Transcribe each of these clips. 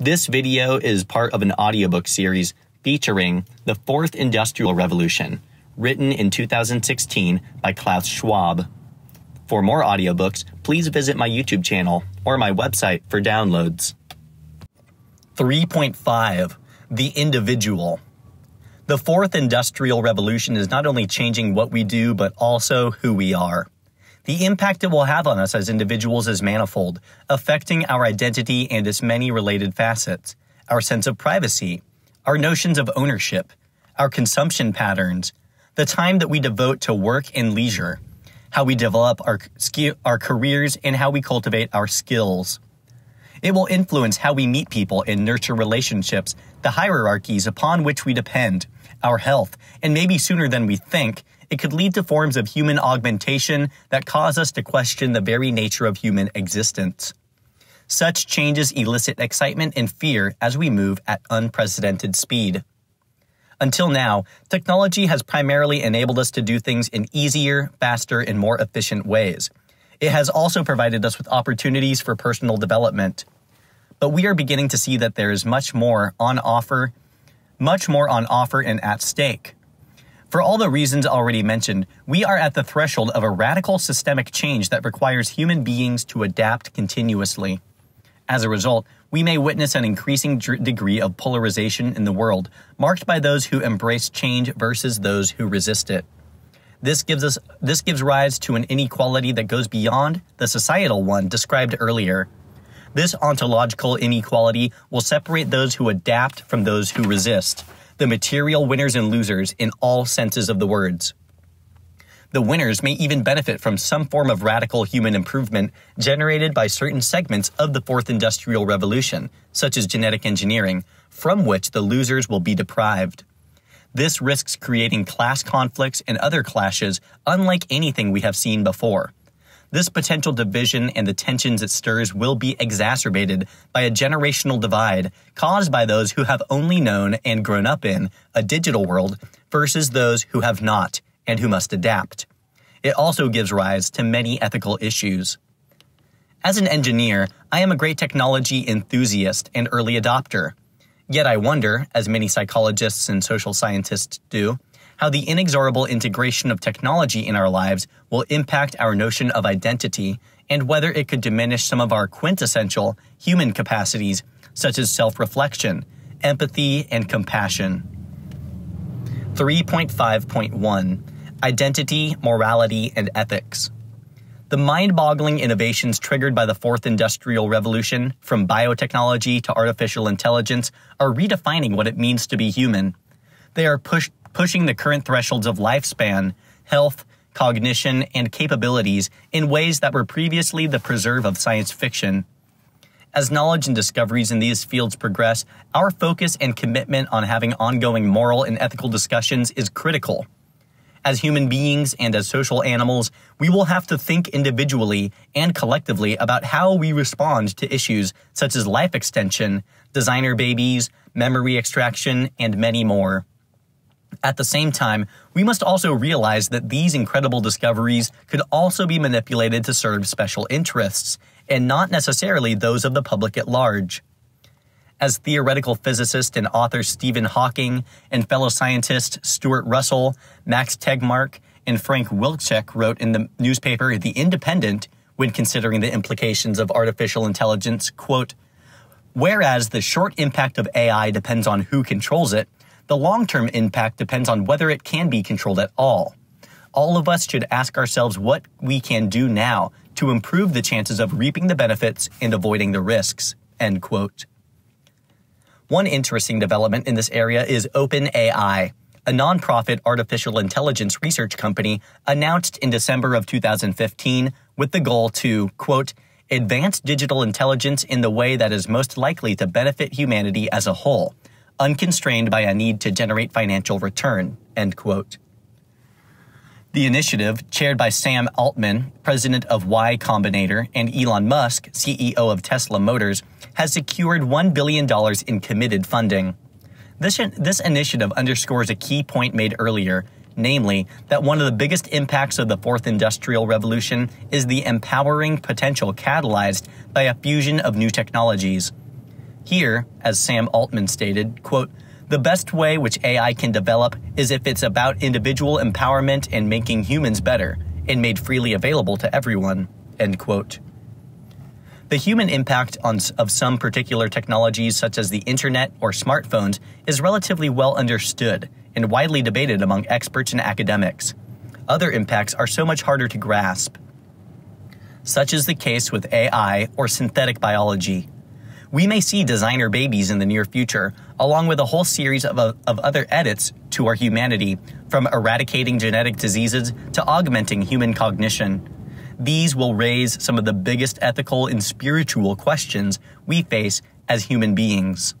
This video is part of an audiobook series featuring the Fourth Industrial Revolution, written in 2016 by Klaus Schwab. For more audiobooks, please visit my YouTube channel or my website for downloads. 3.5 The Individual The Fourth Industrial Revolution is not only changing what we do, but also who we are. The impact it will have on us as individuals is manifold, affecting our identity and its many related facets our sense of privacy, our notions of ownership, our consumption patterns, the time that we devote to work and leisure, how we develop our, our careers, and how we cultivate our skills. It will influence how we meet people and nurture relationships, the hierarchies upon which we depend, our health, and maybe sooner than we think, it could lead to forms of human augmentation that cause us to question the very nature of human existence. Such changes elicit excitement and fear as we move at unprecedented speed. Until now, technology has primarily enabled us to do things in easier, faster, and more efficient ways. It has also provided us with opportunities for personal development. But we are beginning to see that there is much more on offer, much more on offer and at stake. For all the reasons already mentioned, we are at the threshold of a radical systemic change that requires human beings to adapt continuously. As a result, we may witness an increasing degree of polarization in the world, marked by those who embrace change versus those who resist it. This gives us this gives rise to an inequality that goes beyond the societal one described earlier. This ontological inequality will separate those who adapt from those who resist, the material winners and losers in all senses of the words. The winners may even benefit from some form of radical human improvement generated by certain segments of the fourth industrial revolution, such as genetic engineering, from which the losers will be deprived. This risks creating class conflicts and other clashes unlike anything we have seen before. This potential division and the tensions it stirs will be exacerbated by a generational divide caused by those who have only known and grown up in a digital world versus those who have not and who must adapt. It also gives rise to many ethical issues. As an engineer, I am a great technology enthusiast and early adopter. Yet I wonder, as many psychologists and social scientists do, how the inexorable integration of technology in our lives will impact our notion of identity and whether it could diminish some of our quintessential human capacities, such as self reflection, empathy, and compassion. 3.5.1 Identity, Morality, and Ethics. The mind boggling innovations triggered by the fourth industrial revolution, from biotechnology to artificial intelligence, are redefining what it means to be human. They are pushed pushing the current thresholds of lifespan, health, cognition, and capabilities in ways that were previously the preserve of science fiction. As knowledge and discoveries in these fields progress, our focus and commitment on having ongoing moral and ethical discussions is critical. As human beings and as social animals, we will have to think individually and collectively about how we respond to issues such as life extension, designer babies, memory extraction, and many more. At the same time, we must also realize that these incredible discoveries could also be manipulated to serve special interests, and not necessarily those of the public at large. As theoretical physicist and author Stephen Hawking and fellow scientist Stuart Russell, Max Tegmark, and Frank Wilczek wrote in the newspaper The Independent when considering the implications of artificial intelligence, quote, Whereas the short impact of AI depends on who controls it, the long term impact depends on whether it can be controlled at all. All of us should ask ourselves what we can do now to improve the chances of reaping the benefits and avoiding the risks. End quote. One interesting development in this area is OpenAI, a nonprofit artificial intelligence research company announced in December of 2015 with the goal to, quote, advance digital intelligence in the way that is most likely to benefit humanity as a whole, unconstrained by a need to generate financial return, end quote. The initiative, chaired by Sam Altman, president of Y Combinator, and Elon Musk, CEO of Tesla Motors, has secured $1 billion in committed funding. This, this initiative underscores a key point made earlier, namely, that one of the biggest impacts of the fourth industrial revolution is the empowering potential catalyzed by a fusion of new technologies Here, as Sam Altman stated, quote, the best way which AI can develop is if it's about individual empowerment and making humans better and made freely available to everyone. End quote. The human impact on, of some particular technologies, such as the internet or smartphones, is relatively well understood and widely debated among experts and academics. Other impacts are so much harder to grasp. Such is the case with AI or synthetic biology. We may see designer babies in the near future, along with a whole series of, of other edits to our humanity, from eradicating genetic diseases to augmenting human cognition. These will raise some of the biggest ethical and spiritual questions we face as human beings.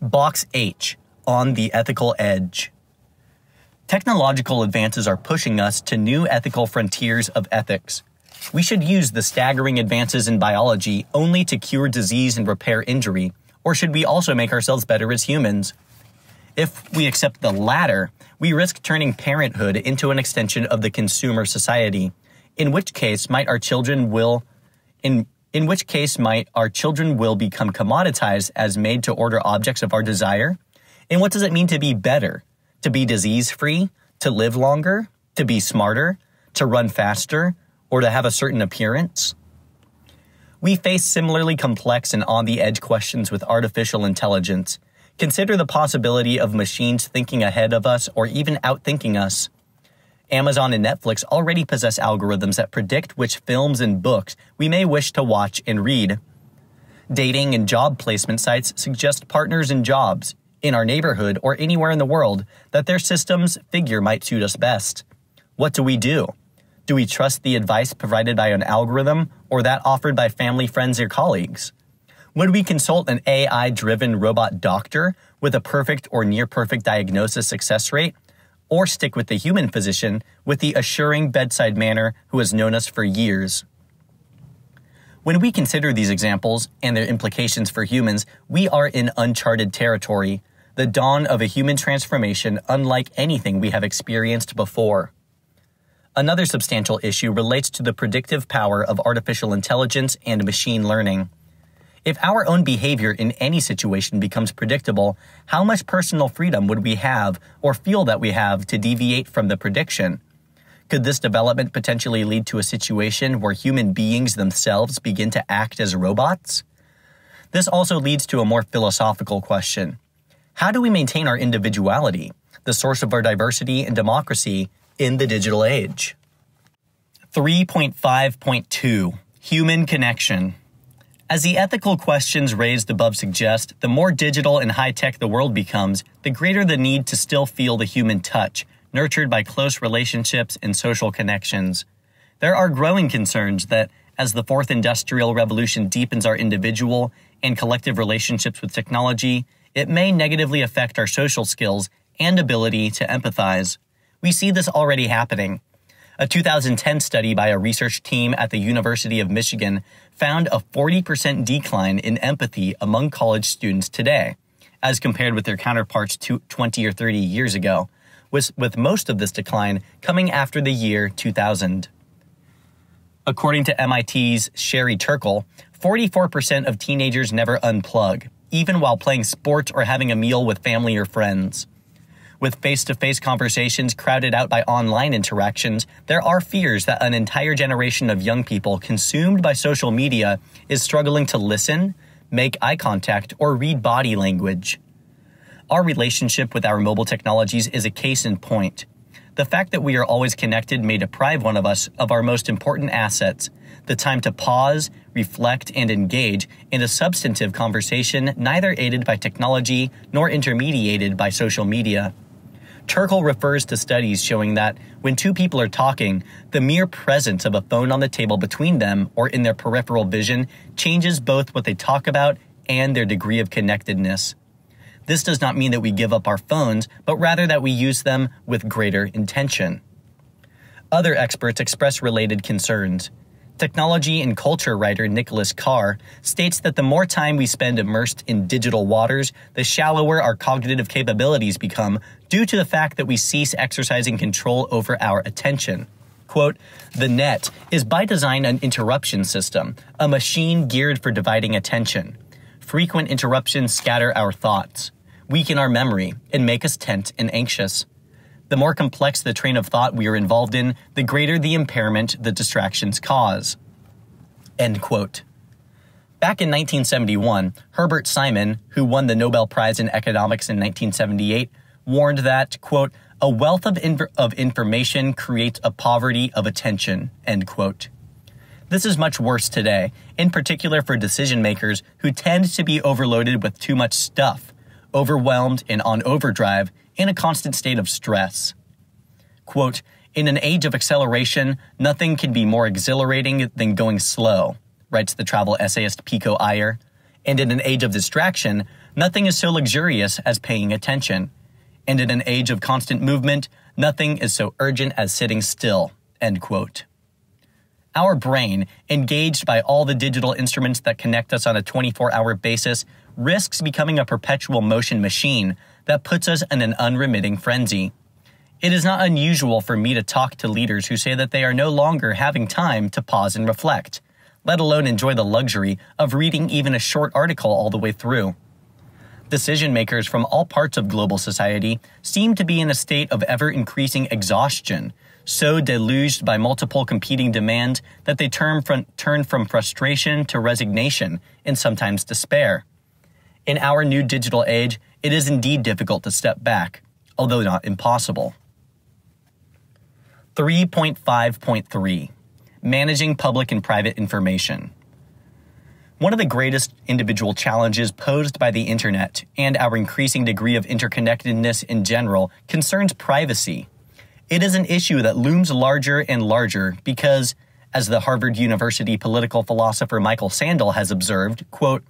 Box H on the ethical edge. Technological advances are pushing us to new ethical frontiers of ethics. We should use the staggering advances in biology only to cure disease and repair injury, or should we also make ourselves better as humans? If we accept the latter, we risk turning parenthood into an extension of the consumer society. In which case might our children will in in which case might our children will become commoditized as made to order objects of our desire? And what does it mean to be better? To be disease free? To live longer? To be smarter? To run faster? Or to have a certain appearance? We face similarly complex and on the edge questions with artificial intelligence. Consider the possibility of machines thinking ahead of us or even outthinking us. Amazon and Netflix already possess algorithms that predict which films and books we may wish to watch and read. Dating and job placement sites suggest partners and jobs in our neighborhood or anywhere in the world that their systems figure might suit us best. What do we do? Do we trust the advice provided by an algorithm or that offered by family, friends, or colleagues? Would we consult an AI driven robot doctor with a perfect or near perfect diagnosis success rate? Or stick with the human physician with the assuring bedside manner who has known us for years? When we consider these examples and their implications for humans, we are in uncharted territory, the dawn of a human transformation unlike anything we have experienced before. Another substantial issue relates to the predictive power of artificial intelligence and machine learning. If our own behavior in any situation becomes predictable, how much personal freedom would we have or feel that we have to deviate from the prediction? Could this development potentially lead to a situation where human beings themselves begin to act as robots? This also leads to a more philosophical question. How do we maintain our individuality, the source of our diversity and democracy, in the digital age? 3.5.2 Human Connection as the ethical questions raised above suggest, the more digital and high tech the world becomes, the greater the need to still feel the human touch, nurtured by close relationships and social connections. There are growing concerns that, as the fourth industrial revolution deepens our individual and collective relationships with technology, it may negatively affect our social skills and ability to empathize. We see this already happening. A 2010 study by a research team at the University of Michigan found a 40% decline in empathy among college students today, as compared with their counterparts 20 or 30 years ago, with, most of this decline coming after the year 2000. According to MIT's Sherry Turkle, 44% of teenagers never unplug, even while playing sports or having a meal with family or friends. With face to face conversations crowded out by online interactions, there are fears that an entire generation of young people consumed by social media is struggling to listen, make eye contact, or read body language. Our relationship with our mobile technologies is a case in point. The fact that we are always connected may deprive one of us of our most important assets the time to pause, reflect, and engage in a substantive conversation neither aided by technology nor intermediated by social media. Turkle refers to studies showing that when two people are talking, the mere presence of a phone on the table between them or in their peripheral vision changes both what they talk about and their degree of connectedness. This does not mean that we give up our phones, but rather that we use them with greater intention. Other experts express related concerns. Technology and culture writer Nicholas Carr states that the more time we spend immersed in digital waters, the shallower our cognitive capabilities become due to the fact that we cease exercising control over our attention. Quote, the net is by design an interruption system, a machine geared for dividing attention. frequent interruptions scatter our thoughts, weaken our memory, and make us tense and anxious. The more complex the train of thought we are involved in, the greater the impairment the distractions cause. End quote. Back in 1971, Herbert Simon, who won the Nobel Prize in Economics in 1978, warned that, quote, a wealth of, of information creates a poverty of attention, end quote. This is much worse today, in particular for decision makers who tend to be overloaded with too much stuff, overwhelmed and on overdrive, in a constant state of stress. Quote, in an age of acceleration, nothing can be more exhilarating than going slow, writes the travel essayist Pico Iyer. And in an age of distraction, nothing is so luxurious as paying attention. And in an age of constant movement, nothing is so urgent as sitting still. End quote. Our brain, engaged by all the digital instruments that connect us on a 24 hour basis, risks becoming a perpetual motion machine that puts us in an unremitting frenzy. It is not unusual for me to talk to leaders who say that they are no longer having time to pause and reflect, let alone enjoy the luxury of reading even a short article all the way through. Decision makers from all parts of global society seem to be in a state of ever increasing exhaustion so deluged by multiple competing demands that they turn from, turn from frustration to resignation and sometimes despair. In our new digital age, it is indeed difficult to step back, although not impossible. 3.5.3 Managing Public and Private Information. One of the greatest individual challenges posed by the internet and our increasing degree of interconnectedness in general concerns privacy. It is an issue that looms larger and larger because, as the Harvard University political philosopher Michael Sandel has observed, quote,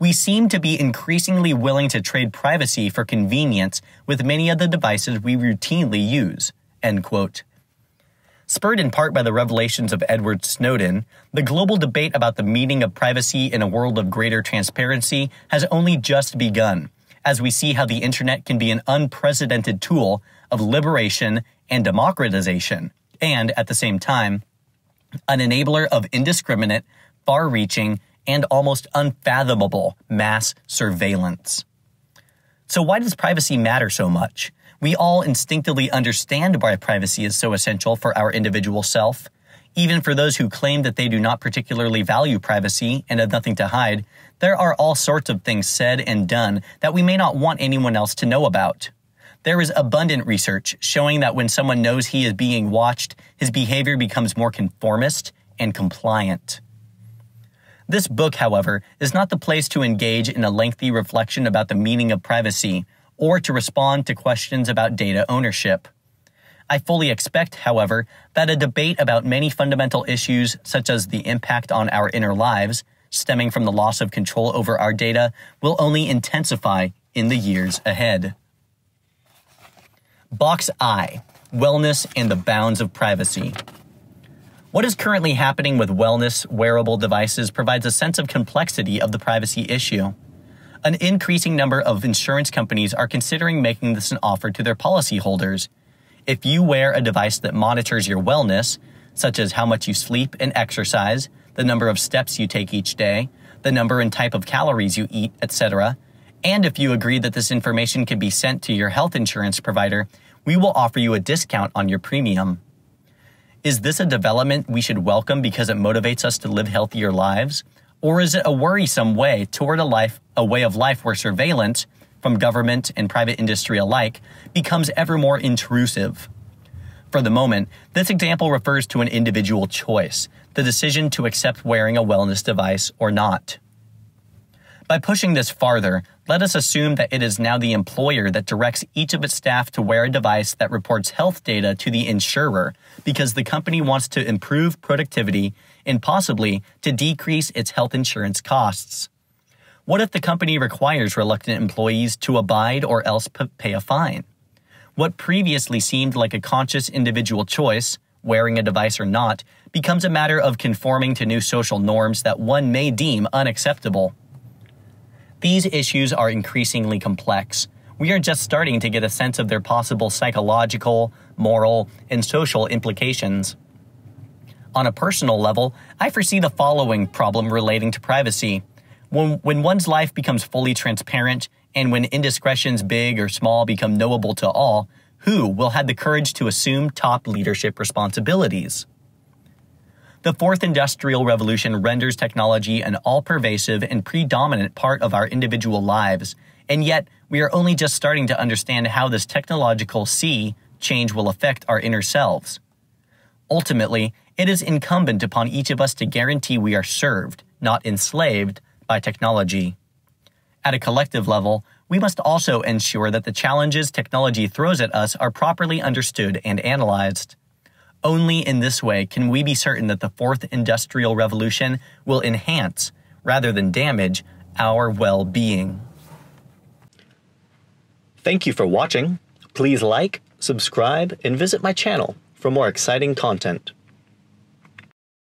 we seem to be increasingly willing to trade privacy for convenience with many of the devices we routinely use, end quote. Spurred in part by the revelations of Edward Snowden, the global debate about the meaning of privacy in a world of greater transparency has only just begun, as we see how the internet can be an unprecedented tool of liberation and democratization, and at the same time, an enabler of indiscriminate, far reaching, and almost unfathomable mass surveillance. So, why does privacy matter so much? We all instinctively understand why privacy is so essential for our individual self. Even for those who claim that they do not particularly value privacy and have nothing to hide, there are all sorts of things said and done that we may not want anyone else to know about. There is abundant research showing that when someone knows he is being watched, his behavior becomes more conformist and compliant. This book, however, is not the place to engage in a lengthy reflection about the meaning of privacy or to respond to questions about data ownership. I fully expect, however, that a debate about many fundamental issues, such as the impact on our inner lives, stemming from the loss of control over our data, will only intensify in the years ahead. Box I Wellness and the Bounds of Privacy. What is currently happening with wellness wearable devices provides a sense of complexity of the privacy issue. An increasing number of insurance companies are considering making this an offer to their policyholders. If you wear a device that monitors your wellness, such as how much you sleep and exercise, the number of steps you take each day, the number and type of calories you eat, etc., and if you agree that this information can be sent to your health insurance provider, we will offer you a discount on your premium. Is this a development we should welcome because it motivates us to live healthier lives? Or is it a worrisome way toward a life, a way of life where surveillance from government and private industry alike becomes ever more intrusive? For the moment, this example refers to an individual choice, the decision to accept wearing a wellness device or not. By pushing this farther, let us assume that it is now the employer that directs each of its staff to wear a device that reports health data to the insurer because the company wants to improve productivity and possibly to decrease its health insurance costs. What if the company requires reluctant employees to abide or else pay a fine? What previously seemed like a conscious individual choice, wearing a device or not, becomes a matter of conforming to new social norms that one may deem unacceptable. These issues are increasingly complex. We are just starting to get a sense of their possible psychological, moral, and social implications. On a personal level, I foresee the following problem relating to privacy. When, when one's life becomes fully transparent, and when indiscretions, big or small, become knowable to all, who will have the courage to assume top leadership responsibilities? The fourth industrial revolution renders technology an all pervasive and predominant part of our individual lives, and yet we are only just starting to understand how this technological sea change will affect our inner selves. Ultimately, it is incumbent upon each of us to guarantee we are served, not enslaved, by technology. At a collective level, we must also ensure that the challenges technology throws at us are properly understood and analyzed. Only in this way can we be certain that the fourth industrial revolution will enhance, rather than damage, our well being. Thank you for watching. Please like, subscribe, and visit my channel for more exciting content.